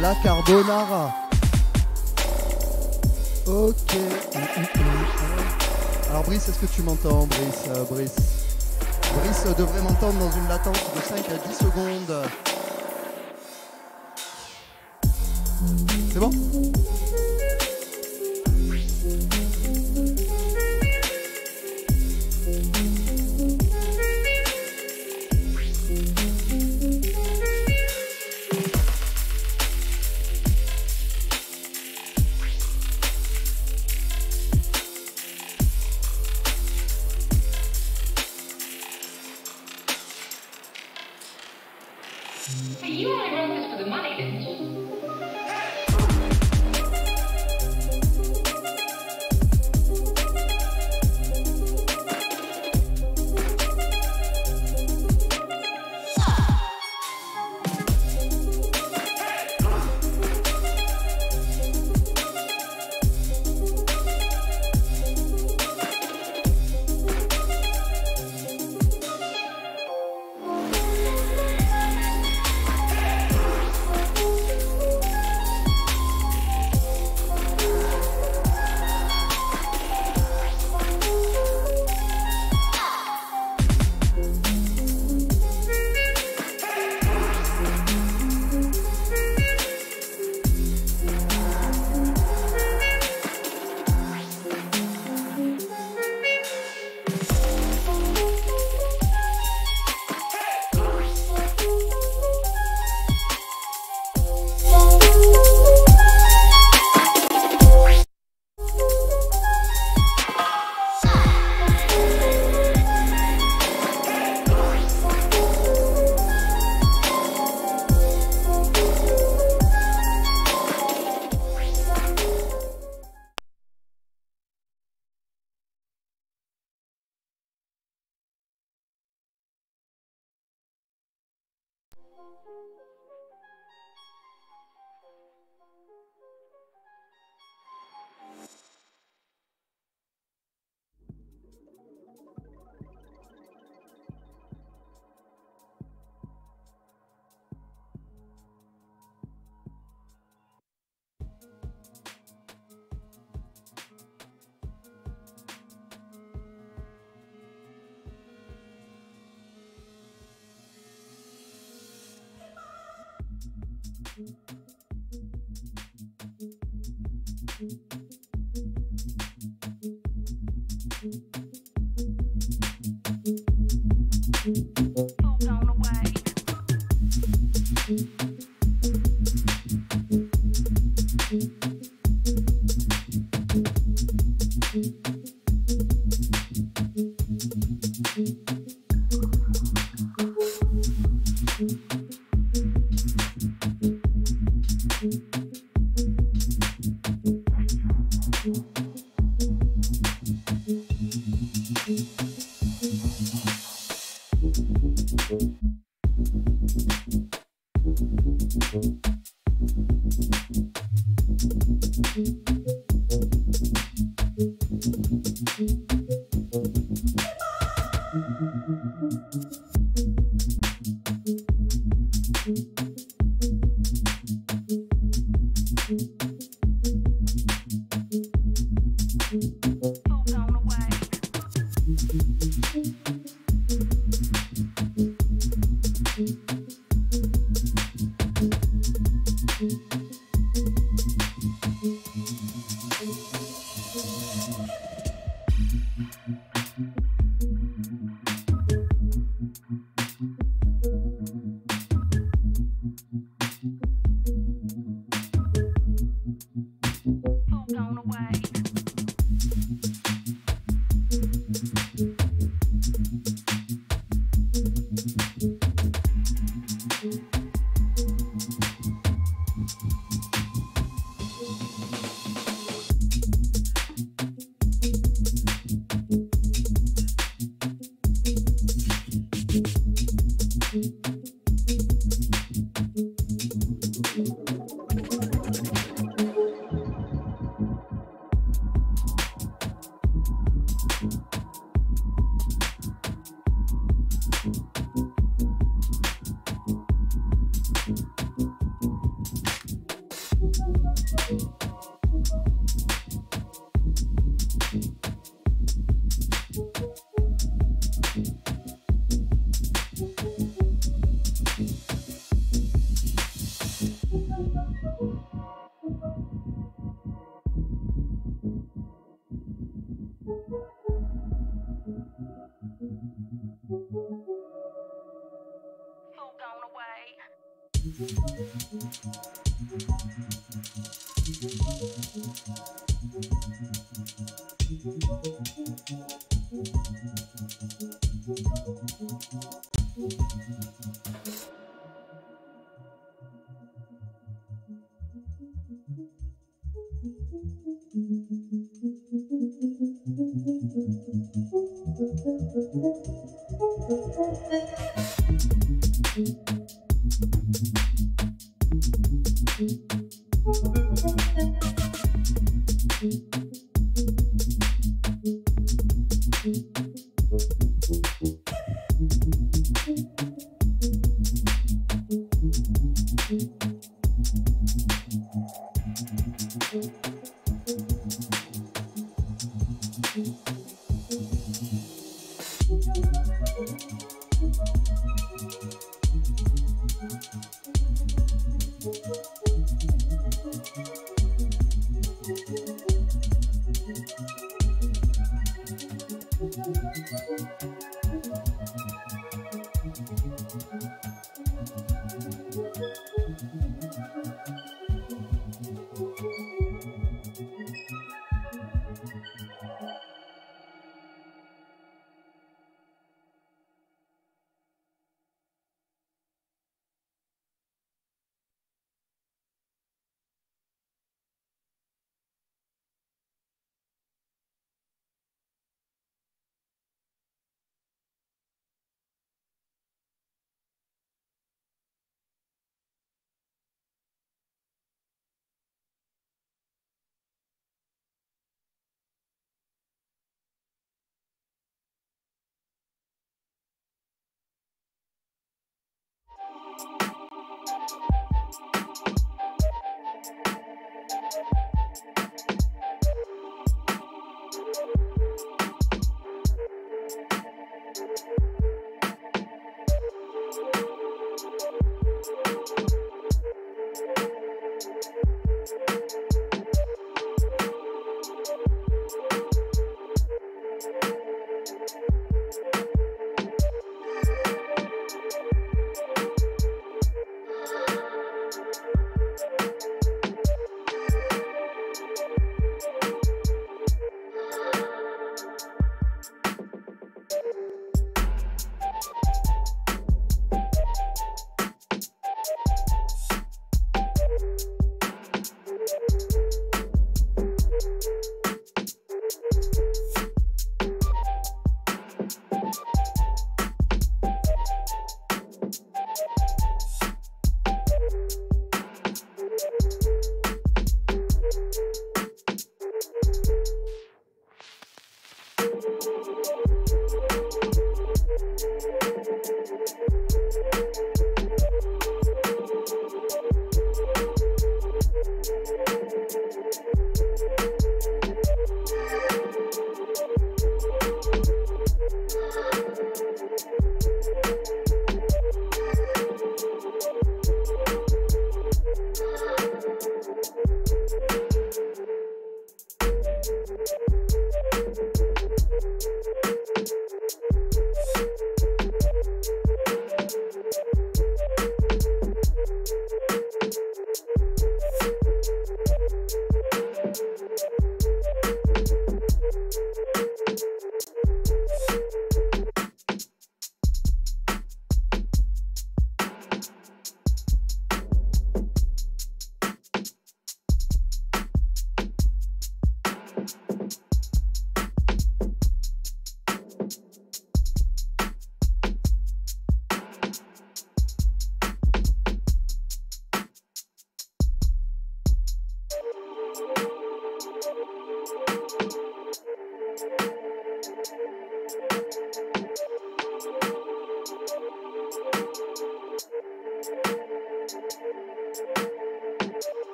La carbonara. Ok. Alors Brice, est-ce que tu m'entends, Brice euh, Brice? Brice devrait m'entendre dans une latence de 5 à 10 secondes. C'est bon?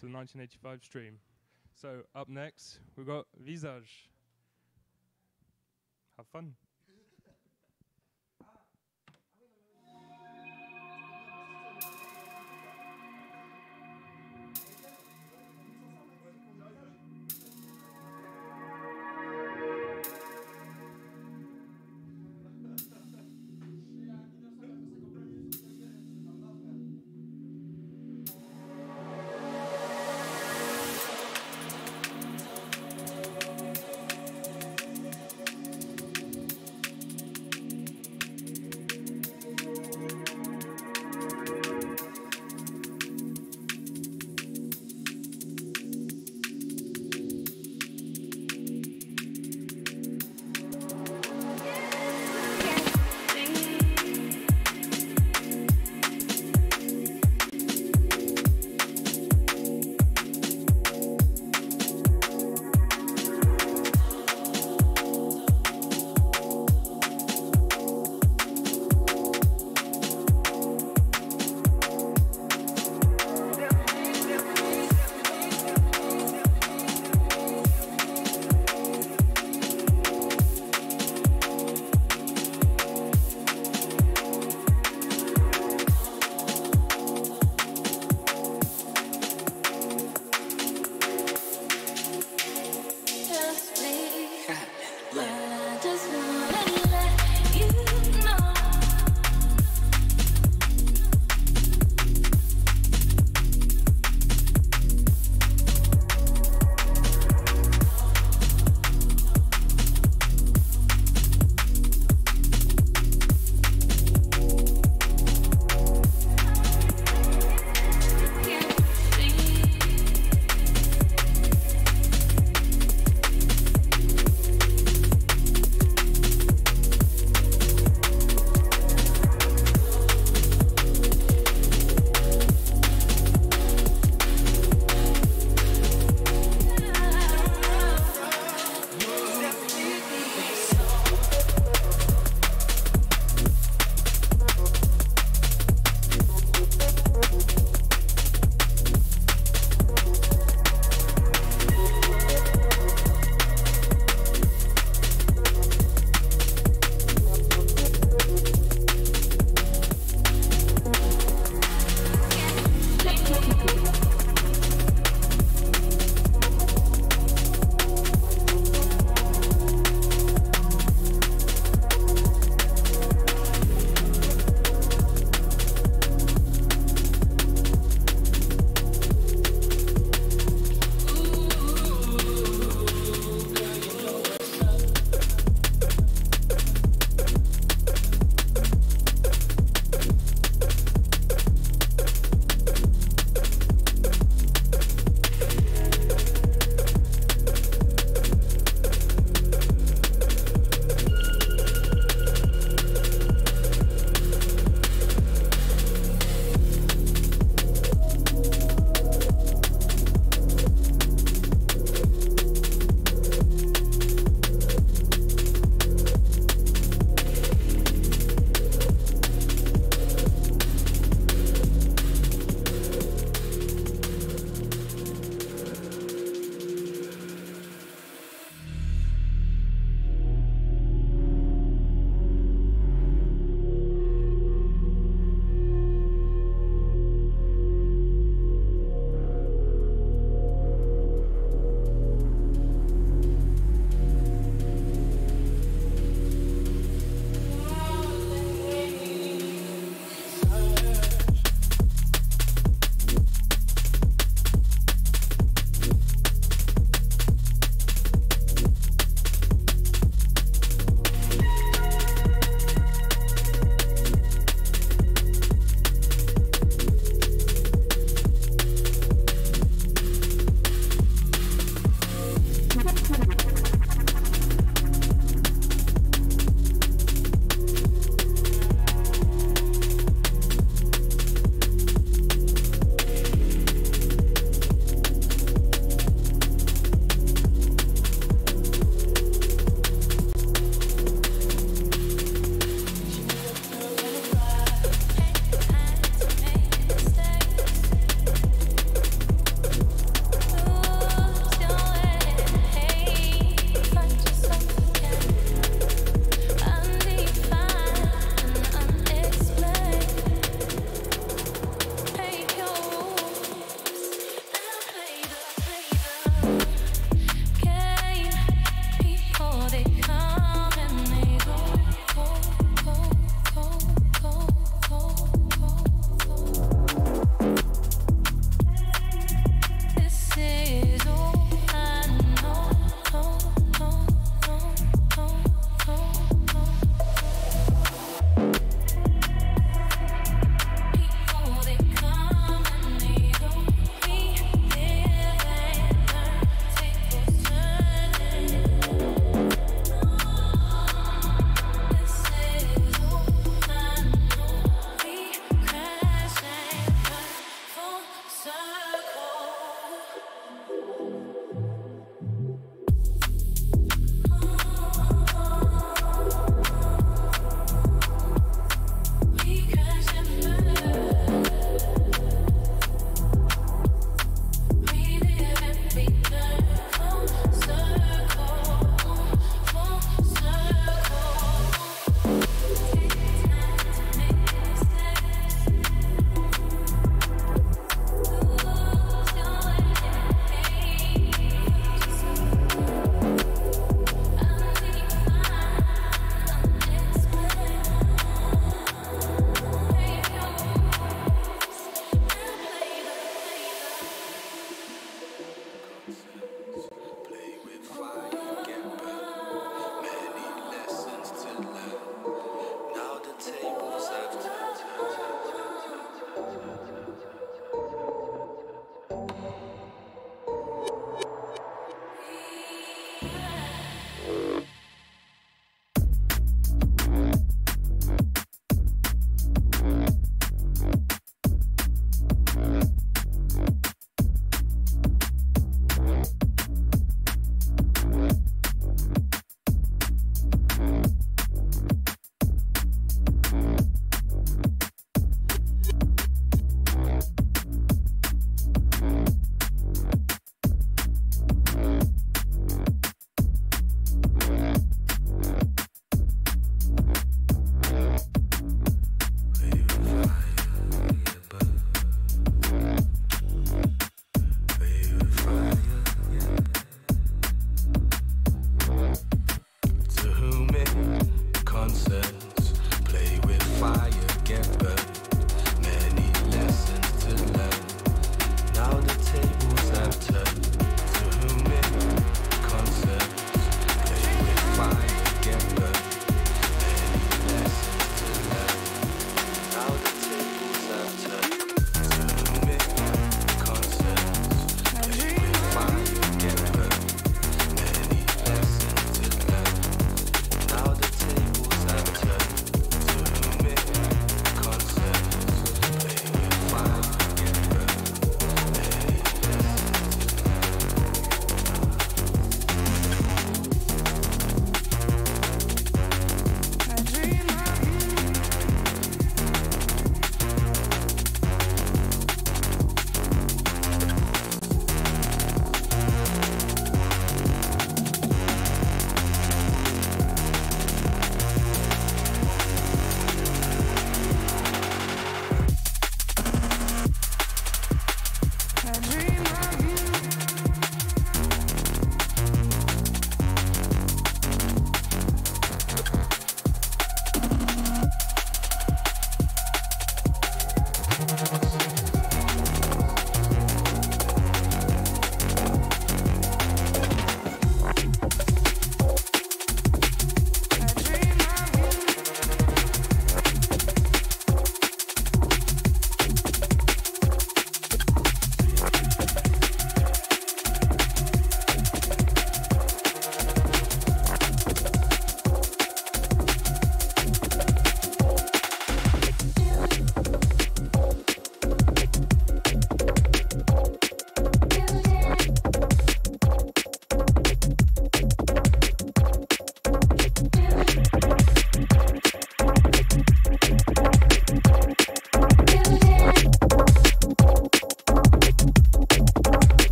To the 1985 stream. So, up next, we've got Visages. Have fun.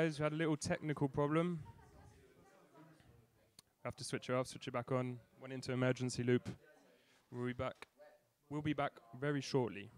guys. We had a little technical problem. We have to switch it off, switch it back on. Went into emergency loop. We'll be back. We'll be back very shortly.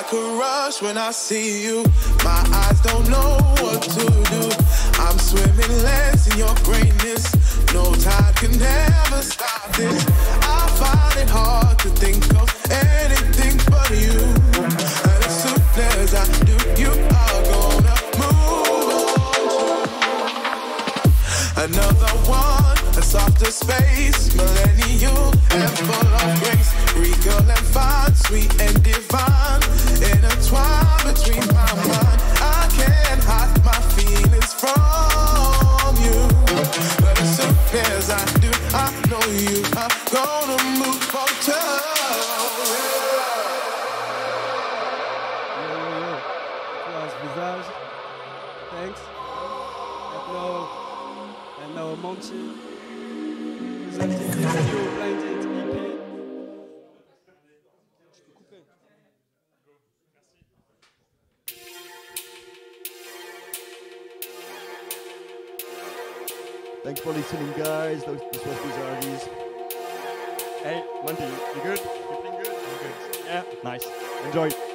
Like a rush when I see you. My eyes don't know what to do. I'm swimming less in your greatness. No tide can ever stop this. I find it hard to think of anything but you. And as soon as I do, you are gonna move on. Another one, a softer space, millennial and full of grace. Regal and fine, sweet and Listening, guys. Those- was Bizarrities. Hey, Monty, you good? You feeling good? You good? Yeah, nice. Enjoy.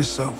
Yourself.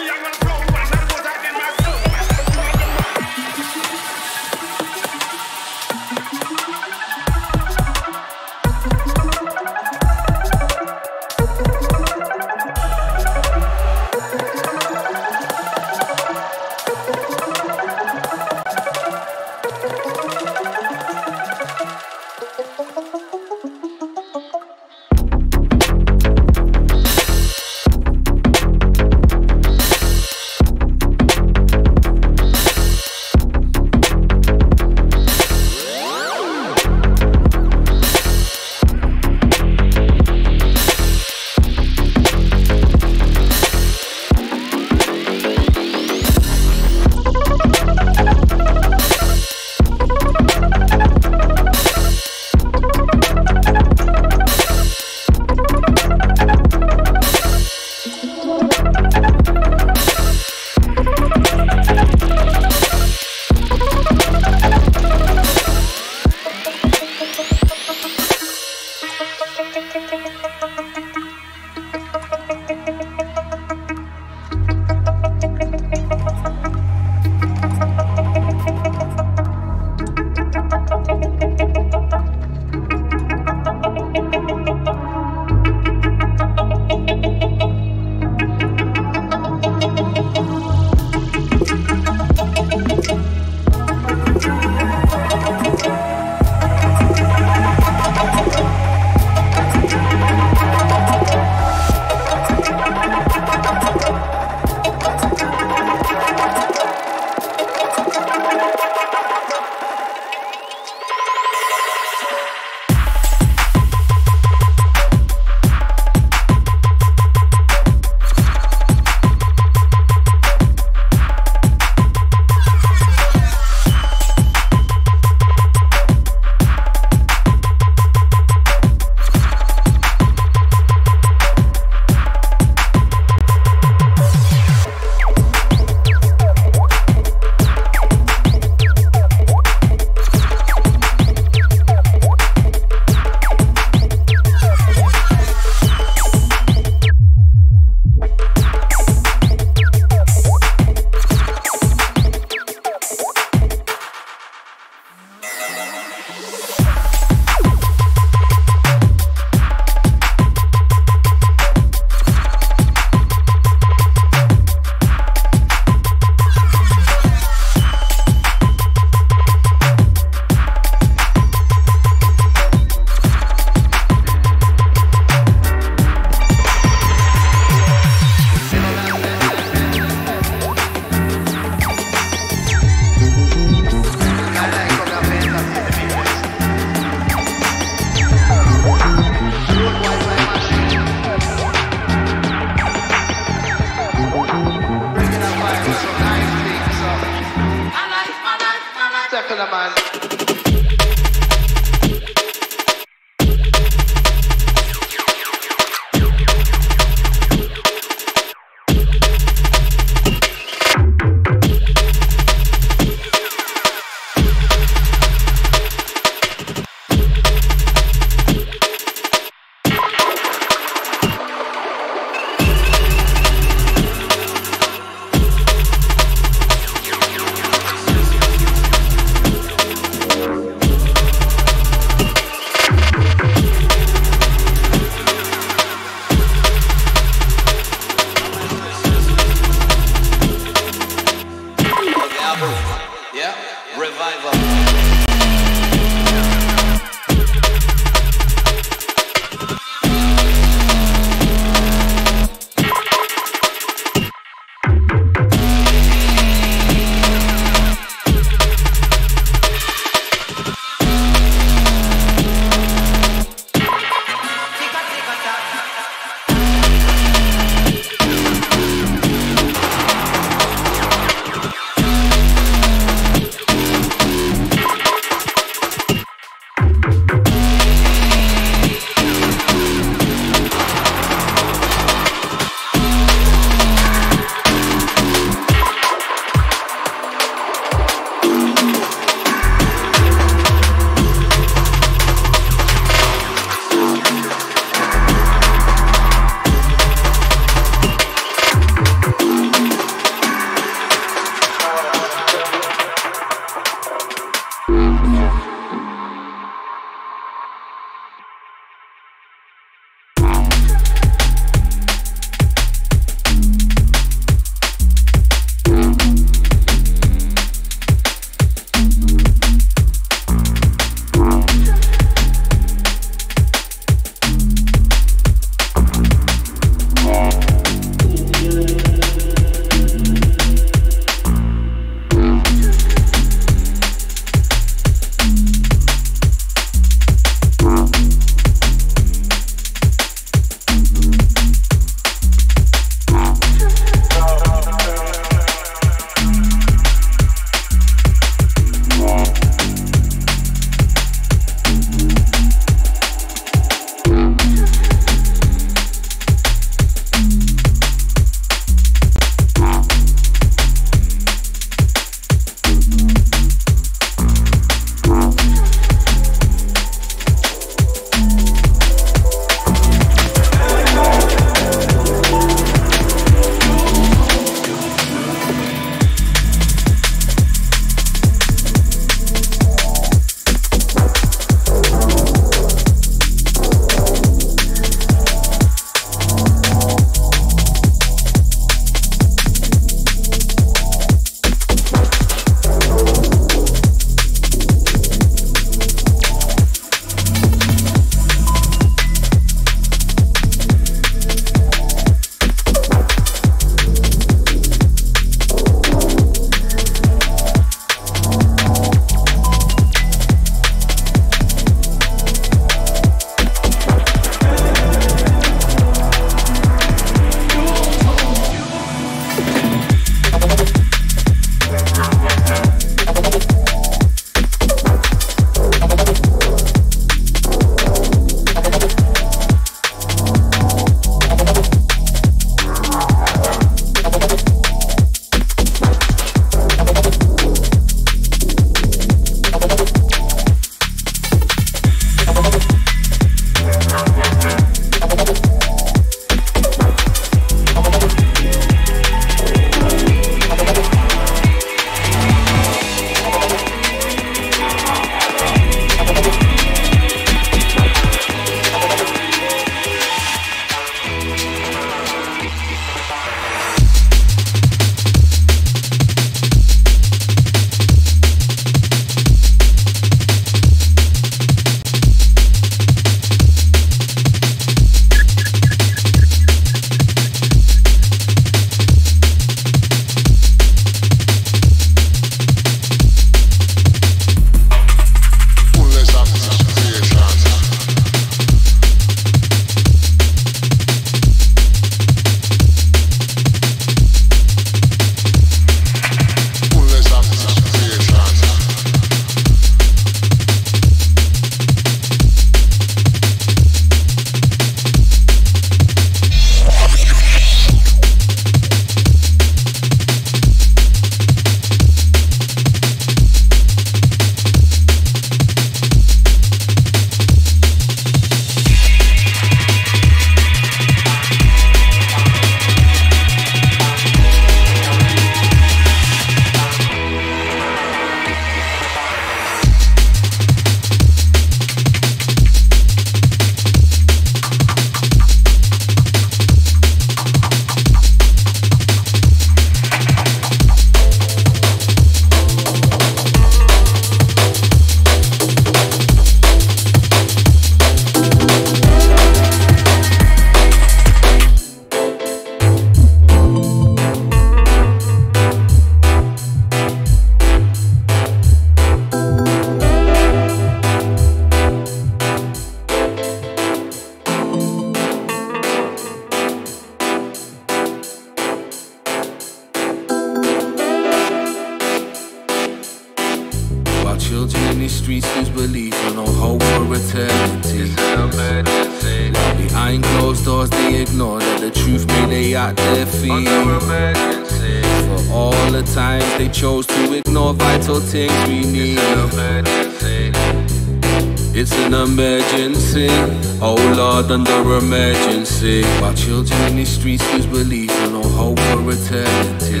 confuse belief and no hope for eternity.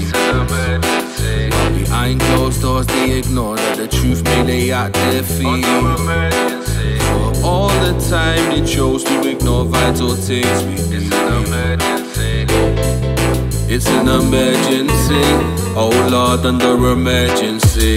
Behind closed doors, they ignore that the truth may lay at their feet. For all the time they chose to ignore vital things. We it's an emergency. It's an emergency. Oh Lord, under emergency.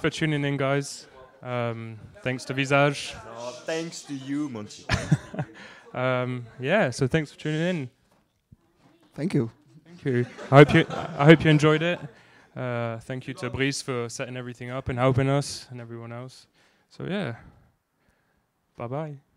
for tuning in, guys. Um, thanks to Visage. No, thanks to you, Monty. um, yeah, so thanks for tuning in. Thank you. Thank you. I hope you, I hope you enjoyed it. Uh, thank you to Brice for setting everything up and helping us and everyone else. So, yeah. Bye bye.